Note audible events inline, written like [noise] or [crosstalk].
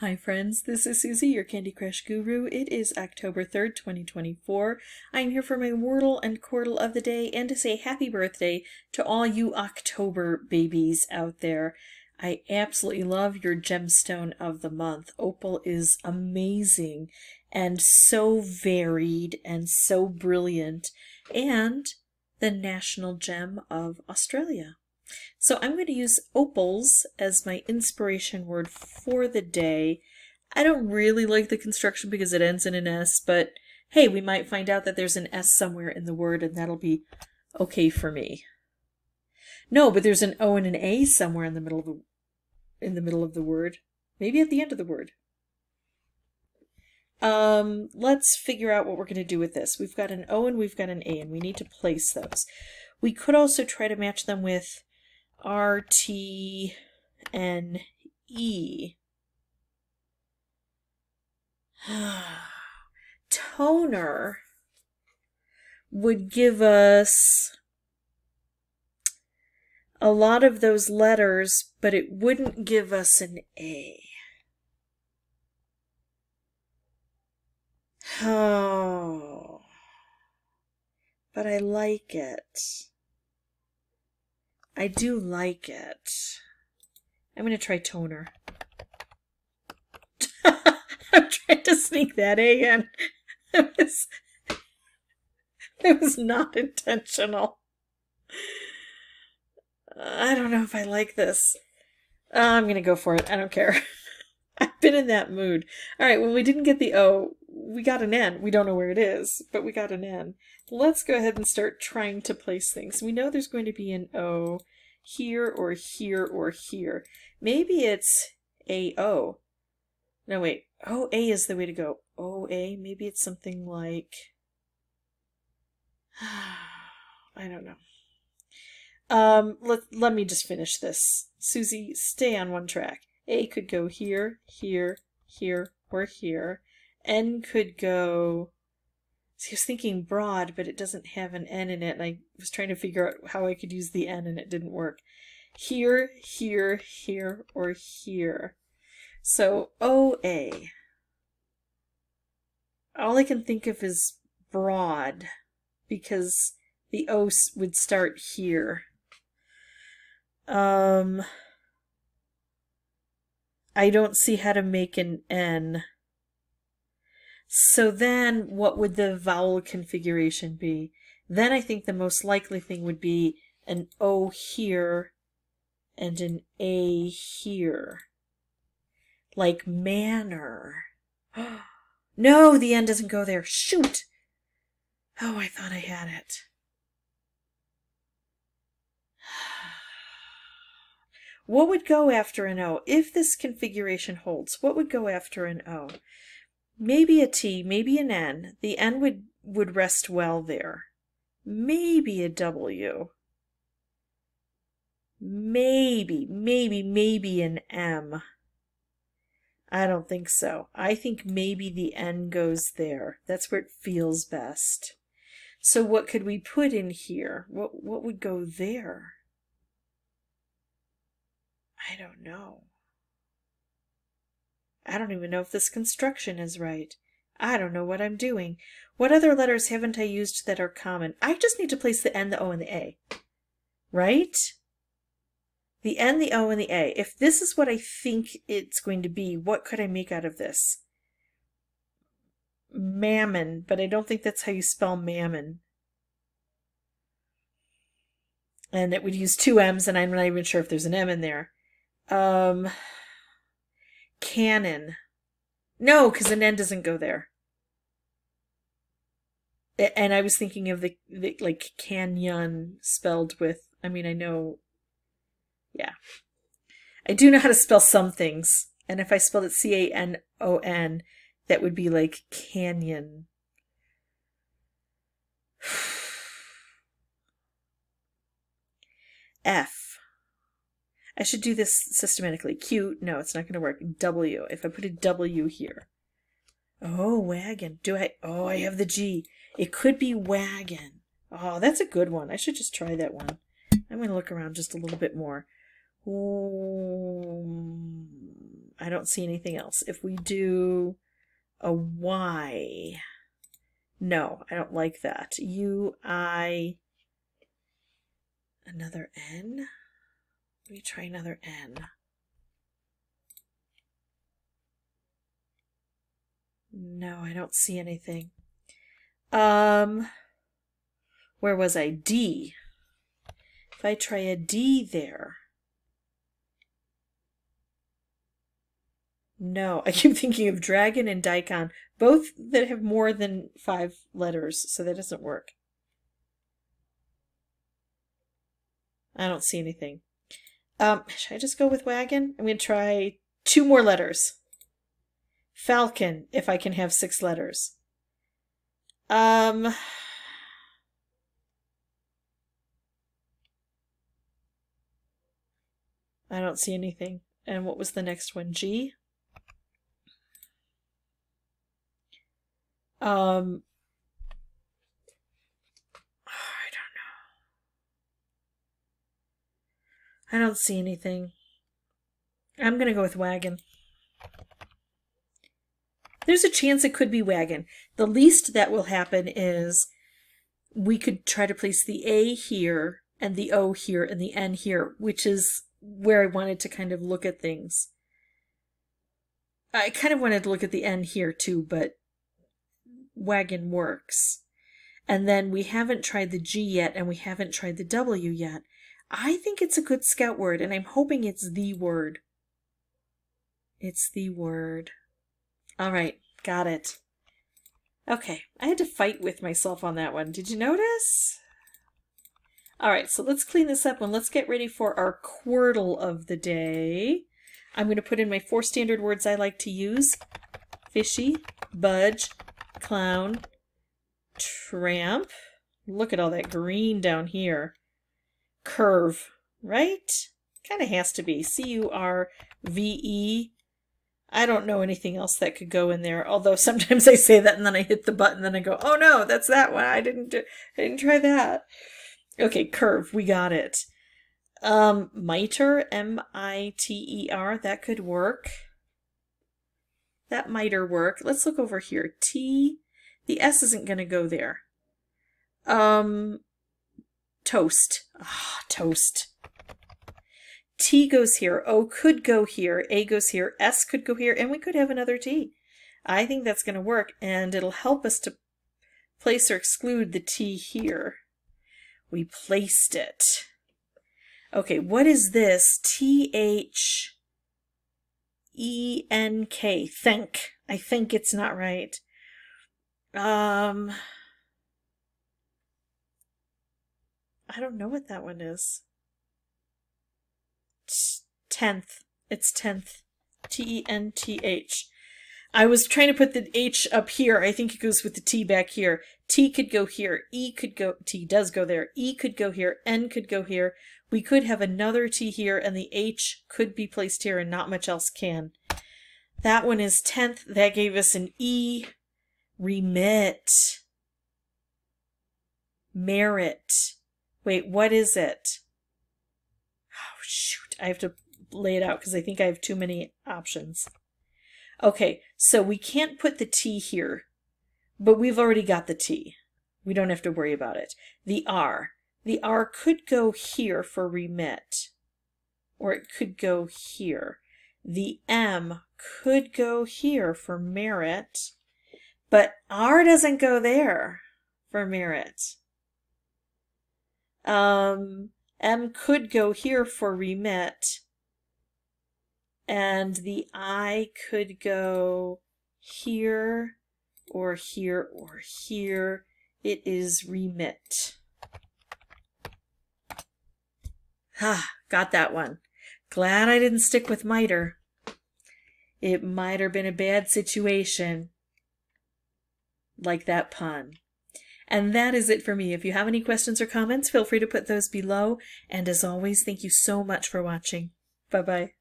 Hi friends, this is Suzy, your Candy Crush guru. It is October 3rd, 2024. I'm here for my Wordle and Quordle of the day and to say happy birthday to all you October babies out there. I absolutely love your gemstone of the month. Opal is amazing and so varied and so brilliant and the national gem of Australia. So I'm going to use opals as my inspiration word for the day. I don't really like the construction because it ends in an S, but hey, we might find out that there's an S somewhere in the word and that'll be okay for me. No, but there's an O and an A somewhere in the middle of the in the middle of the word. Maybe at the end of the word. Um, let's figure out what we're going to do with this. We've got an O and we've got an A, and we need to place those. We could also try to match them with R, T, N, E. [sighs] Toner would give us a lot of those letters, but it wouldn't give us an A. Oh, but I like it. I do like it. I'm going to try toner. [laughs] I'm trying to sneak that in. [laughs] It was, it was not intentional. I don't know if I like this. I'm going to go for it. I don't care. [laughs] I've been in that mood. All right, when we didn't get the O, we got an N. We don't know where it is, but we got an N. Let's go ahead and start trying to place things. We know there's going to be an O here or here or here. Maybe it's AO. No, wait. OA is the way to go. OA, maybe it's something like... [sighs] I don't know. Um, let, let me just finish this. Suzy, stay on one track. A could go here, here, here, or here. N could go... See, I was thinking broad, but it doesn't have an N in it, and I was trying to figure out how I could use the N, and it didn't work. Here, here, here, or here. So, OA. All I can think of is broad, because the O would start here. Um, I don't see how to make an N. So then what would the vowel configuration be? Then I think the most likely thing would be an O here and an A here. Like manner. [gasps] no, the N doesn't go there. Shoot! Oh, I thought I had it. [sighs] What would go after an O? If this configuration holds, what would go after an O? Maybe a T, maybe an N. The N would, would rest well there. Maybe a W. Maybe, maybe, maybe an M. I don't think so. I think maybe the N goes there. That's where it feels best. So what could we put in here? What, what would go there? I don't know. I don't even know if this construction is right. I don't know what I'm doing. What other letters haven't I used that are common? I just need to place the N, the O, and the A. Right? The N, the O, and the A. If this is what I think it's going to be, what could I make out of this? Mammon, but I don't think that's how you spell mammon. And it would use two M's, and I'm not even sure if there's an M in there. Um, Cannon. No, because an N doesn't go there. And I was thinking of the, the like canyon spelled with. I mean, I know. Yeah, I do know how to spell some things, and if I spelled it C A N O N, that would be like canyon. [sighs] F. I should do this systematically. Q, no, it's not going to work. W, if I put a W here. Oh, wagon. Do I? Oh, I have the G. It could be wagon. Oh, that's a good one. I should just try that one. I'm going to look around just a little bit more. Um, I don't see anything else. If we do a Y, no, I don't like that. U, I, another N. Let me try another N. No, I don't see anything. Um, where was I? D. If I try a D there. No, [laughs] I keep thinking of dragon and daikon, both that have more than five letters, so that doesn't work. I don't see anything. Um, should I just go with wagon? I'm going to try two more letters. Falcon, if I can have six letters. Um... I don't see anything. And what was the next one? G? Um, I don't know. I don't see anything. I'm going to go with wagon. There's a chance it could be wagon. The least that will happen is we could try to place the A here and the O here and the N here, which is where I wanted to kind of look at things. I kind of wanted to look at the N here too, but wagon works. And then we haven't tried the G yet and we haven't tried the W yet. I think it's a good scout word and I'm hoping it's the word. It's the word. All right, got it. Okay, I had to fight with myself on that one. Did you notice? All right, so let's clean this up and let's get ready for our Quordle of the day. I'm going to put in my four standard words I like to use. Fishy, budge, clown, tramp. Look at all that green down here. Curve, right? Kind of has to be. C-U-R-V-E I don't know anything else that could go in there. Although [laughs] sometimes I say that and then I hit the button and then I go, oh no, that's that one. I didn't do, I didn't try that. Okay, curve, we got it. Um, miter, M-I-T-E-R, that could work. That miter work. Let's look over here. T, the S isn't going to go there. Um, toast. Ah, toast. T goes here, O could go here, A goes here, S could go here, and we could have another T. I think that's going to work, and it'll help us to place or exclude the T here. We placed it. Okay, what is this? T-H-E-N-K. Think. I think it's not right. Um... I don't know what that one is tenth. It's tenth. T E N T H. I was trying to put the H up here. I think it goes with the T back here. T could go here. E could go, T does go there. E could go here. N could go here. We could have another T here and the H could be placed here and not much else can. That one is 10th. That gave us an E. Remit. Merit. Wait, what is it? Oh, shoot. I have to lay it out because I think I have too many options. Okay, so we can't put the T here, but we've already got the T. We don't have to worry about it. The R. The R could go here for remit, or it could go here. The M could go here for merit, but R doesn't go there for merit. Um, M could go here for remit. And the I could go here or here or here. It is remit. Ah, got that one. Glad I didn't stick with miter. It might have been a bad situation. Like that pun. And that is it for me. If you have any questions or comments, feel free to put those below. And as always, thank you so much for watching. Bye-bye.